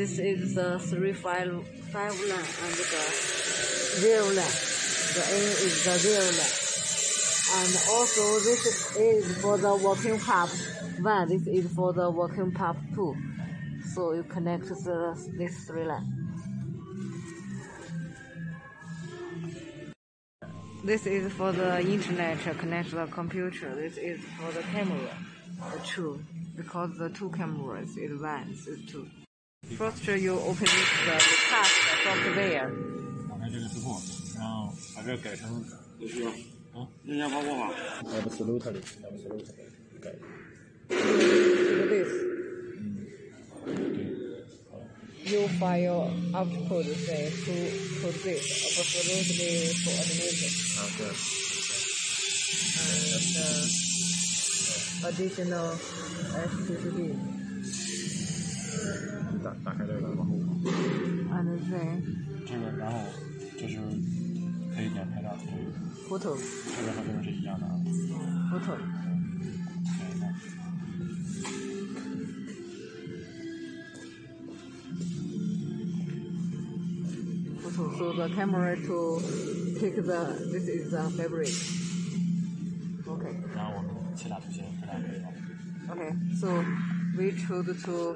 this is the three five five line and the zero line. The A is the zero line. And also this is for the working path one. This is for the working path two. So you connect the this three line. This is for the internet connect the computer. This is for the camera, the two, because the two cameras is one, is two. First, you open the kastet framför er. Jag är lite på. Ja, jag brukar kanske. Det är jag. You output say to produce absolutely animation. Okay. And uh, additional activity. 打打开这个，往后， and then 这个，然后这是可以点拍照，这个 photo 这个和这个是一样的啊。 photo 对，那 photo so the camera to take the this is the fabric. Okay. 然后我们切俩图形，这俩可以吗？ Okay, so we choose to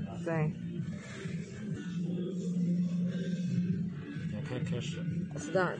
切换两张，Then 点开开始，start.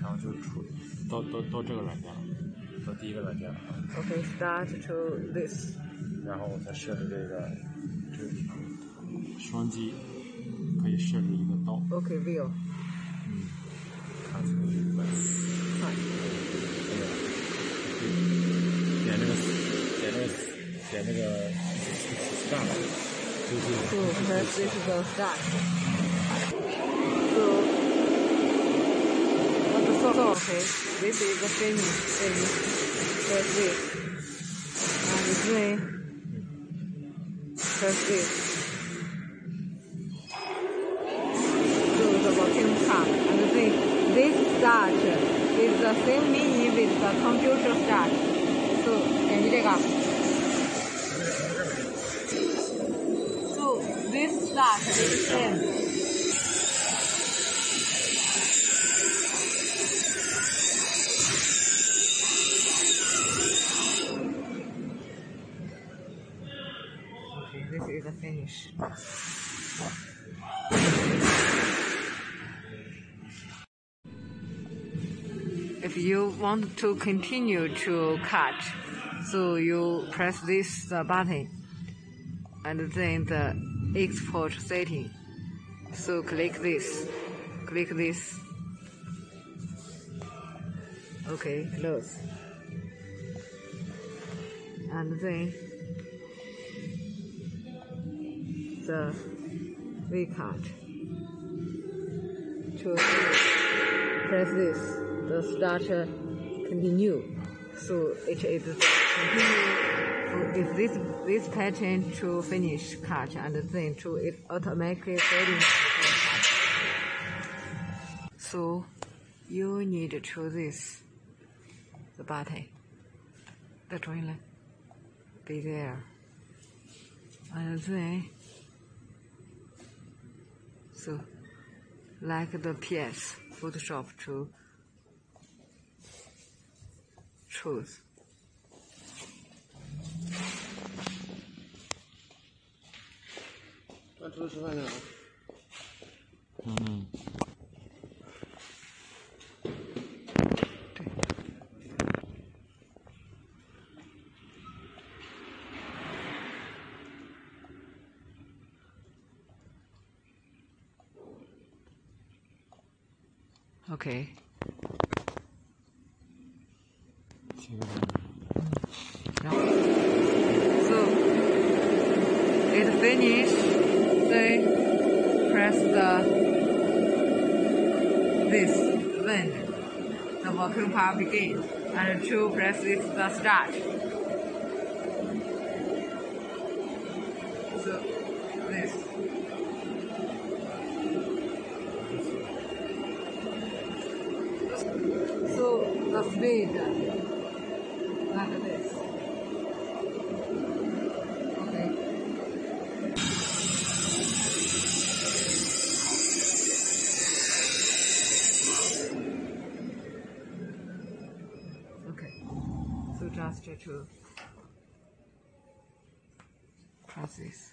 然后就出到到到这个软件了，到第一个软件了。啊，Okay, start to this. 然后我再设置这个这个地方，双击可以设置一个刀，Okay, view. 嗯，看出这个点这个点这个点这个 start，就 So 是 press this is the start. So so, so okay, this is the finish. Finish. Press this. And then press this. So the working part. And then this start is the same meaning with the computer start. So 点击这个。 Start. Okay, this is the finish. If you want to continue to cut, so you press this uh, button and then the export setting. So click this, click this. Okay, close. And then the V cut. To press this, the starter continue. So it is continue. If this this pattern to finish cut and then to it automatically setting. So you need to choose this the button. The join line be there. And then so like the PS Photoshop to choose. Okay. Press the this when the vacuum pump begins, and to press this the start. So this. So the speed Just to this.